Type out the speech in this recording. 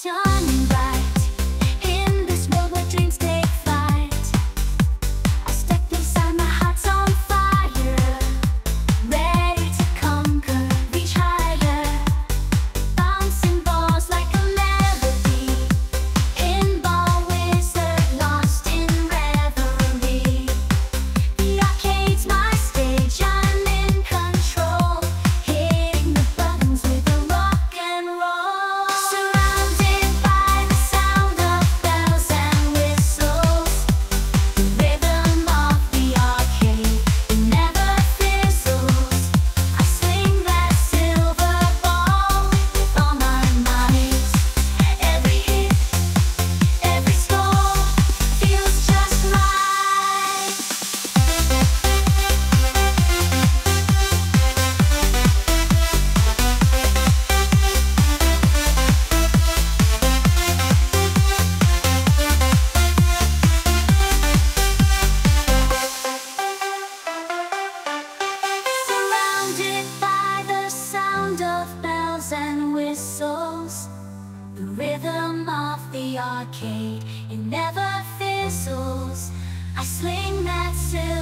Sonny. whistles The rhythm of the arcade It never fizzles. I sling that silver